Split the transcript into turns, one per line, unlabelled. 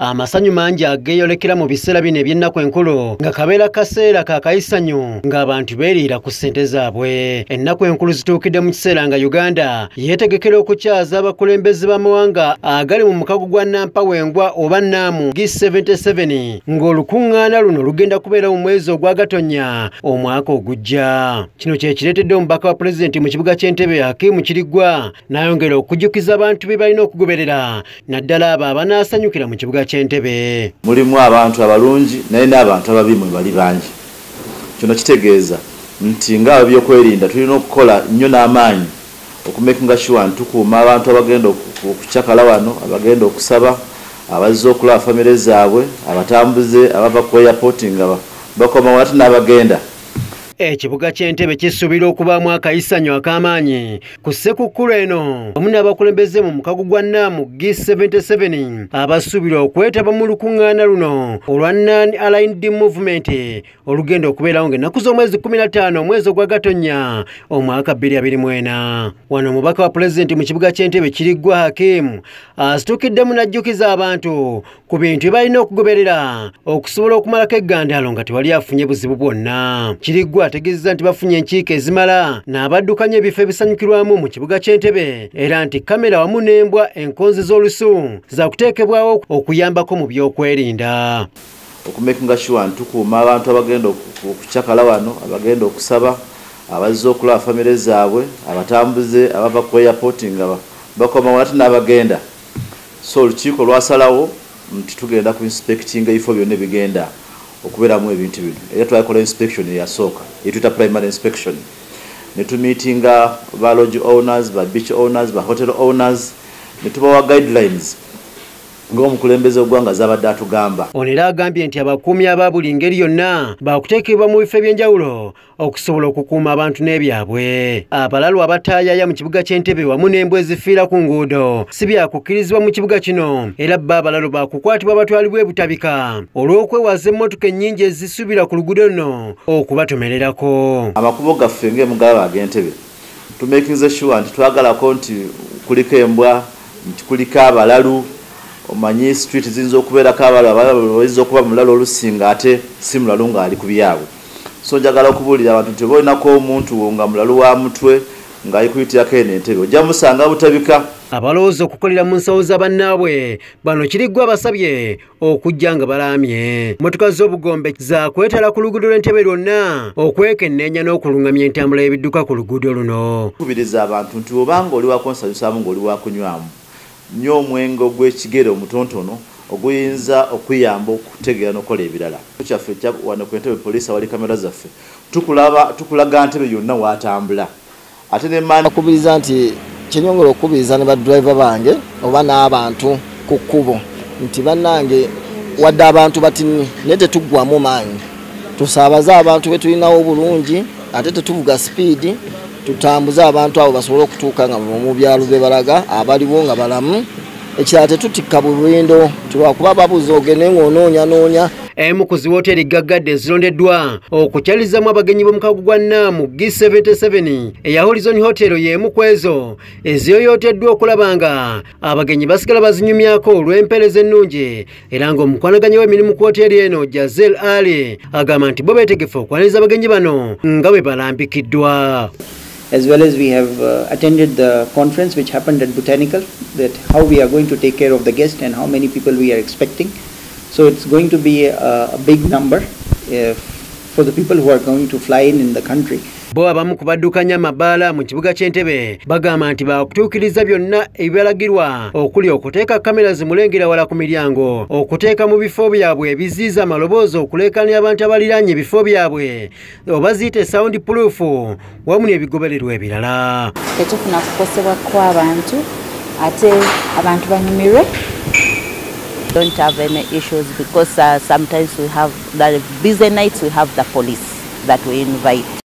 amasanyu mangi ageeyolekera mu biseera bino eby'ennaku enkulu nga kabeera kaseera ka kayisanyu ng'abantu beeriira ku ssente zaabwe. Ennaku enkulu zituukidde mu kiseera nga uganda yeetegekera okukyaza abakulembeze b'amawanga agali mu mukago gwa nampawengwa oba naamu g77 ng'olukuŋŋaana luno lugenda kubeera mu mwezi ogwa gatonnya omwaka ogujja. Kino kye kireetedde omubaka wa pulezidenti mu kibuga ky'entebe hakimu kiriggwa n'ayongera okujjukiza abantu be balina okugoberera naddala abo abanaasanyukira mu kibuga ky'entebe.
Mulimu abantu abalungi naye n'abantu ababi mwe bali bangi. Kino kitegeeza nti ngaabo byokwerinda tulina okukola nnyo n'amaanyi okumakinga sure nti tukuuma abantu abagenda okucakala wano abagenda okusaba abazze okulaba famire zaabwe abatambuze abava ku airport nga bakomawo ate n'abagenda
ekibuga ky'entebe kisuubira okubaamu akayisanyo ak'amaanyi. Ku ssekukkulu eno wamu n'abakulembeze mu mukago gwa naamu g77 abasuubirwa okwetaba mu lukuŋŋaana luno olwa nan aligned movement. Olugenda okubeerawo ng'ennaku z'omwezi 15 omwezi ogwa gatonnya omwaka 2024 wano omubaka wa pulezidenti mu kibuga ky'entebe kiriggwa hakimu asituukiddemu n'ajjukiza abantu ku bintu balina okugoberera okusobola okumalako eggandaalo nga tewali afunye buzibu bwonna. Kiriggwa ategeezezza nti bafunye enkiiko ezimala n'abaddukanya ebifo ebisanyukirwamu mu kibuga ky'entebe era nti kamera wamu n'embwa enkonzi z'olusu zakuteekebwawo okuyambako mu byokwerinda.
Okumakinga sure nti tukuuma abantu abagenda okucakala wano abagenda okusaba abazze okulaba famire zaabwe abatambuze abava ku airport nga bakomawo ate n'abagenda so olukiiko lwasalawo nti tugenda ku inspectinga ebifo byonna ebigenda okubeeramu ebintu bino. Era twakola inspection eyasooka etuyita primary inspection. Netumiitinga ba lodge owners ba beach owners ba hotel owners netubawa guidelines ng'omukulembeze ogwanga zabadde atugamba.
Ono era agambye nti abakuumi aba buli ngeri yonna bakuteekebwa mu bifo eby'enjawulo okusobola okukuuma abantu n'ebyabwe. Abalalu abataayaya mu kibuga ky'entebe wamu n'embwa ezifiira ku nguudo si byakukkirizibwa mu kibuga kino. Era bba abalalu bakukwatibwa batwalibwa ebutabika olw'okwewaza emmotoka ennyingi ezisuubira ku luguudo luno okubatomererako.
Amakubo gaffe ng'emugaba ag'entebe tumakinze sure nti twagalako nti kuliko embwa nti kuliko abalalu omanyi street ziyinza okubeerako abalalu bayinza okuba mulalo olusinga ate si mulalu ng'ali ku byabwe. So njagala okubuulira abantu nti oba olinako omuntu nga mulalu wa mutwe ng'ayikuyitirako eno entebe ojja musanga butabika.
Abalowooza okukolera mu nsawo za bannaabwe bano kiriggwa abasabye okujja nga balaamye motoka z'obugombe zakwetala ku luguudo lw'entebe lwonna okwekenneenya n'okuluŋŋamya entambula y'ebidduka ku luguudo luno.
Kubiriza abantu nti obanga oli wakonsanyusaamu ng'oli wakunywamu nnyo omwenge ogw'ekigere omutontono oguyinza okuyamba okutegeera n'okukola ebirala. Kyaffe wano ku entebe poliisi awali kamera zaffe tukulaga ntebe yonna watambula. Ate
akubiriza nti kyenyongera okukubiriza ne badriva bange oba n'abantu ku kkubo nti bannange wadde abantu batini naye tetuggwamu maanyi. Tusaabaze abantu betulinawo bulungi ate tetuvuga sipiidi tutambuze abantu abo basobole okutuuka nga mu byalo bye balaga abaliwo nga balamu. Ekirala tetutikka bubindo tulwakuba babuza ogende ng'onoonyanoonya
emu ku ziwooteri gaggadde ezilondeddwa okukyalizamu abagenyi b'omukago gwa naamu g77 eya horizon hotel y'emu ku ezo eziyoyooteddwa okulaba nga abagenyi basigala bazinyumyako olw'empeereza ennungi era ng'omukwanaganya w'emirimu ku woteeri eno jazel ali agamba nti bo beetegefu okwaniriza abagenyi bano nga bwe balambikiddwa
as well as we have uh, attended the conference which happened at Botanical that how we are going to take care of the guest and how many people we are expecting. So it's going to be a, a big number uh, for the people who are going to fly in in the country.
Bo abamu ku baddukanya amabaala mu kibuga ky'entebe bagamba nti bakutuukiriza byonna ebibalagirwa okuli okuteeka kamera zimulengera wala ku miryango okuteeka mu bifo byabwe ebiziiza amaloboozi okuleekanya abantu abaliraanye ebifo byabwe oba ziyite sound proof wamu n'ebigobererwa ebirala.
Tetufuna kukosebwa kw'abantu ate abantu banyumirwe. Don't have any issues because uh, sometimes we have the busy nights we have the police that we invite